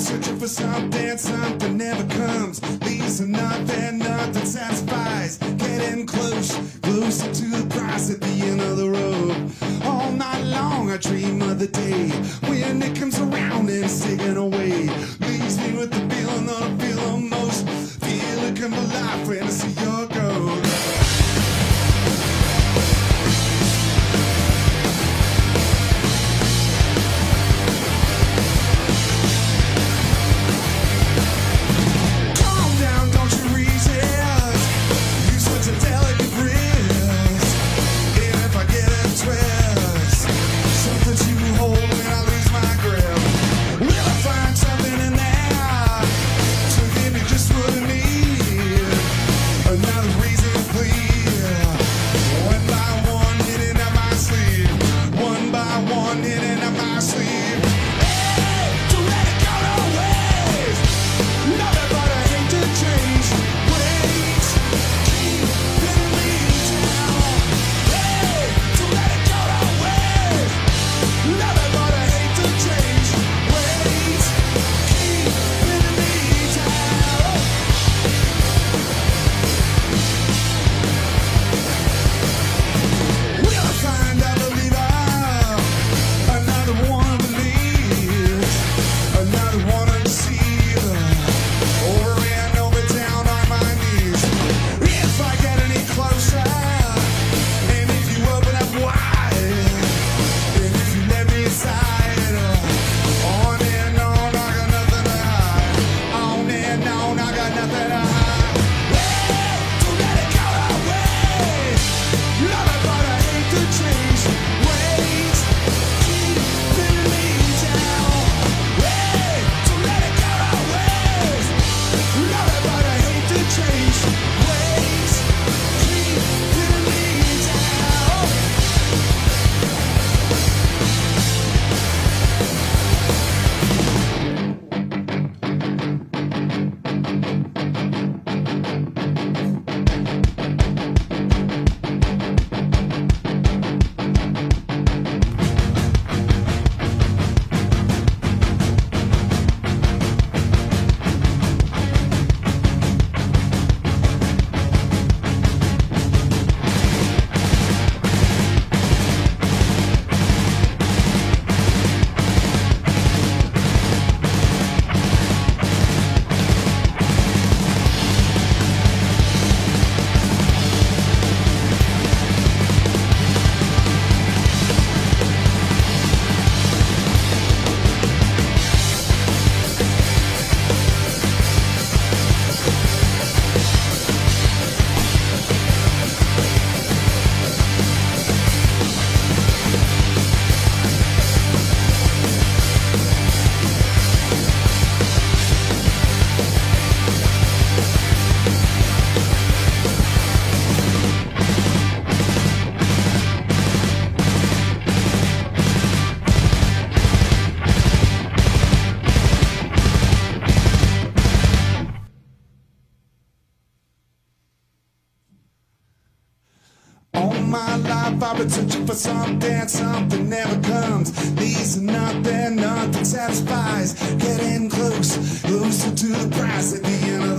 searching for something, something never comes. These are nothing, nothing satisfies. Getting close, closer to the prize at the end of the road. All night long, I dream of the day when it comes around. I've been searching for something, something never comes. These are nothing, nothing satisfies. Getting close, closer to the prize at the end.